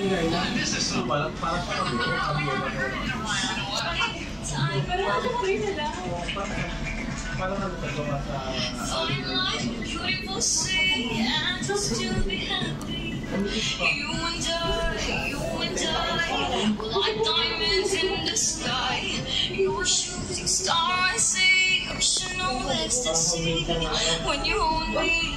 Falling like a beautiful sea and to still be happy. You and I, you and I, we're like diamonds in the sky. You're a shooting star, I see, ocean ecstasy. When you hold me,